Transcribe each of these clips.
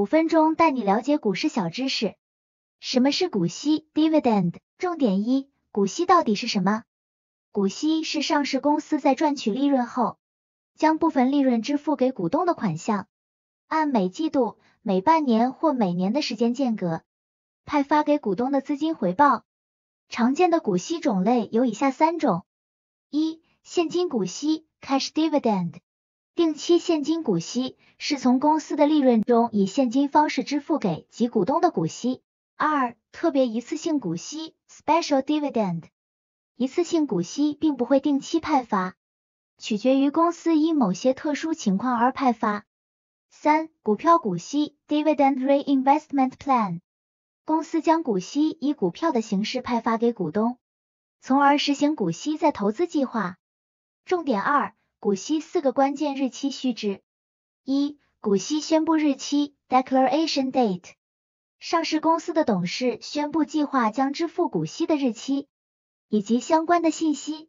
五分钟带你了解股市小知识。什么是股息 （dividend）？重点一：股息到底是什么？股息是上市公司在赚取利润后，将部分利润支付给股东的款项，按每季度、每半年或每年的时间间隔派发给股东的资金回报。常见的股息种类有以下三种：一、现金股息 （cash dividend）。定期现金股息是从公司的利润中以现金方式支付给及股东的股息。二、特别一次性股息 （special dividend），一次性股息并不会定期派发，取决于公司因某些特殊情况而派发。三、股票股息 （dividend reinvestment plan），公司将股息以股票的形式派发给股东，从而实行股息再投资计划。重点二。股息四个关键日期须知：一、股息宣布日期 （Declaration Date），上市公司的董事宣布计划将支付股息的日期以及相关的信息。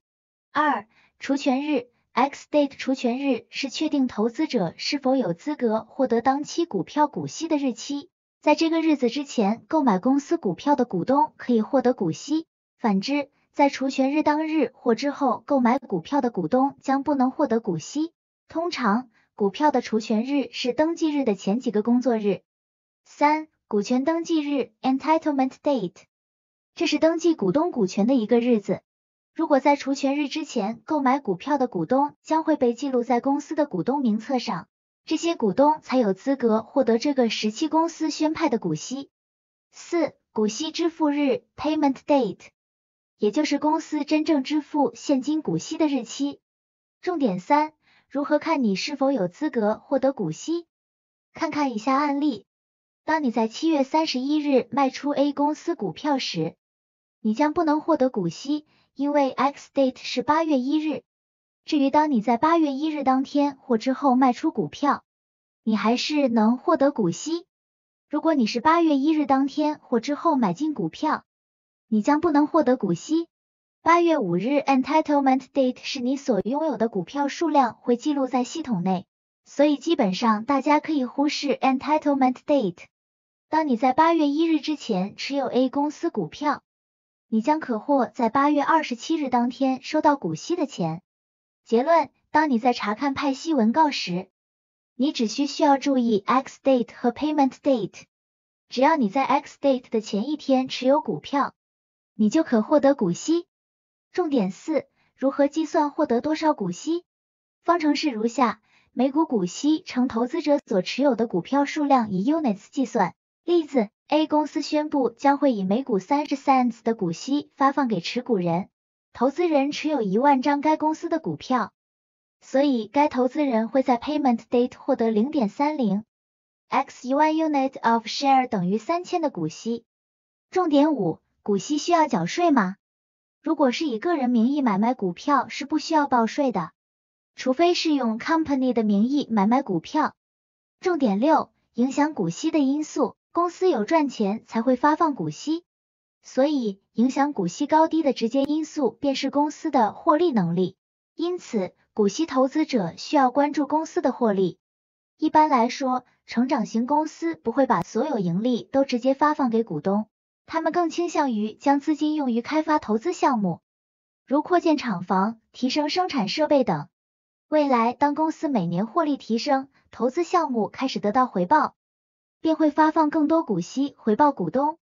二、除权日 （X-Date），除权日是确定投资者是否有资格获得当期股票股息的日期，在这个日子之前购买公司股票的股东可以获得股息，反之。在除权日当日或之后购买股票的股东将不能获得股息。通常，股票的除权日是登记日的前几个工作日。三、股权登记日 （Entitlement Date），这是登记股东股权的一个日子。如果在除权日之前购买股票的股东将会被记录在公司的股东名册上，这些股东才有资格获得这个时期公司宣派的股息。四、股息支付日 （Payment Date）。也就是公司真正支付现金股息的日期。重点三：如何看你是否有资格获得股息？看看以下案例：当你在七月三十一日卖出 A 公司股票时，你将不能获得股息，因为 X date 是八月一日。至于当你在八月一日当天或之后卖出股票，你还是能获得股息。如果你是八月一日当天或之后买进股票，你将不能获得股息。八月五日 entitlement date 是你所拥有的股票数量会记录在系统内，所以基本上大家可以忽视 entitlement date。当你在八月一日之前持有 A 公司股票，你将可获在八月二十七日当天收到股息的钱。结论：当你在查看派息文告时，你只需需要注意 X date 和 payment date。只要你在 X date 的前一天持有股票。你就可获得股息。重点四：如何计算获得多少股息？方程式如下：每股股息乘投资者所持有的股票数量，以 units 计算。例子：A 公司宣布将会以每股三十 cents 的股息发放给持股人，投资人持有一万张该公司的股票，所以该投资人会在 payment date 获得零点三零 x 一万 unit of share 等于三千的股息。重点五。股息需要缴税吗？如果是以个人名义买卖股票，是不需要报税的，除非是用 company 的名义买卖股票。重点六：影响股息的因素，公司有赚钱才会发放股息，所以影响股息高低的直接因素便是公司的获利能力。因此，股息投资者需要关注公司的获利。一般来说，成长型公司不会把所有盈利都直接发放给股东。他们更倾向于将资金用于开发投资项目，如扩建厂房、提升生产设备等。未来，当公司每年获利提升，投资项目开始得到回报，便会发放更多股息回报股东。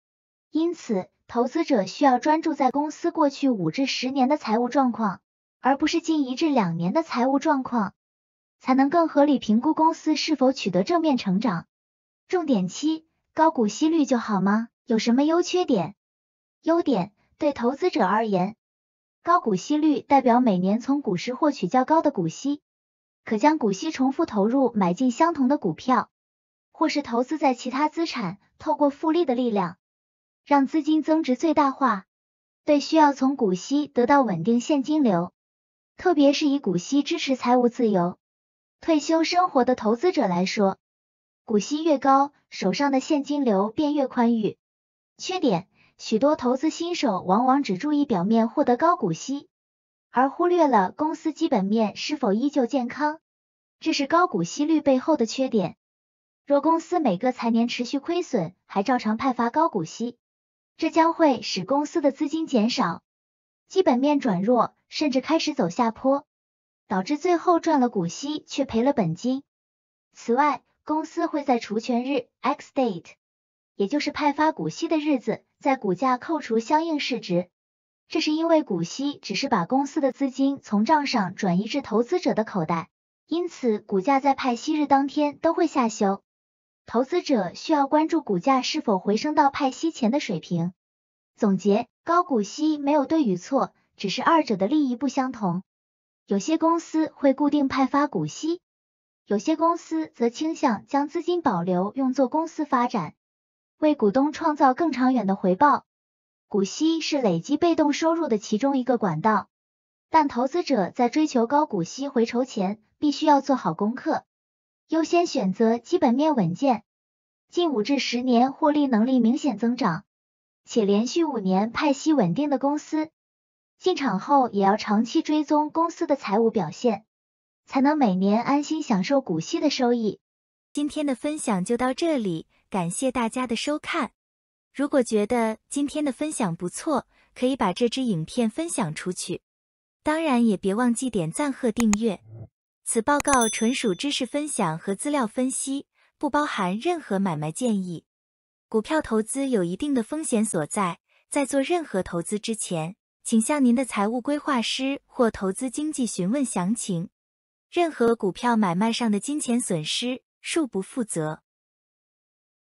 因此，投资者需要专注在公司过去五至十年的财务状况，而不是近一至两年的财务状况，才能更合理评估公司是否取得正面成长。重点七：高股息率就好吗？有什么优缺点？优点对投资者而言，高股息率代表每年从股市获取较高的股息，可将股息重复投入买进相同的股票，或是投资在其他资产，透过复利的力量，让资金增值最大化。对需要从股息得到稳定现金流，特别是以股息支持财务自由、退休生活的投资者来说，股息越高，手上的现金流便越宽裕。缺点：许多投资新手往往只注意表面获得高股息，而忽略了公司基本面是否依旧健康，这是高股息率背后的缺点。若公司每个财年持续亏损，还照常派发高股息，这将会使公司的资金减少，基本面转弱，甚至开始走下坡，导致最后赚了股息却赔了本金。此外，公司会在除权日 X date，也就是派发股息的日子，在股价扣除相应市值。这是因为股息只是把公司的资金从账上转移至投资者的口袋，因此股价在派息日当天都会下修。投资者需要关注股价是否回升到派息前的水平。总结：高股息没有对与错，只是二者的利益不相同。有些公司会固定派发股息，有些公司则倾向将资金保留用作公司发展，为股东创造更长远的回报。股息是累积被动收入的其中一个管道，但投资者在追求高股息回酬前，必须要做好功课。优先选择基本面稳健、近五至十年获利能力明显增长，且连续五年派息稳定的公司。进场后也要长期追踪公司的财务表现，才能每年安心享受股息的收益。今天的分享就到这里，感谢大家的收看。如果觉得今天的分享不错，可以把这支影片分享出去。当然也别忘记点赞和订阅。此报告纯属知识分享和资料分析，不包含任何买卖建议。股票投资有一定的风险所在，在做任何投资之前，请向您的财务规划师或投资经纪询问详情。任何股票买卖上的金钱损失，恕不负责。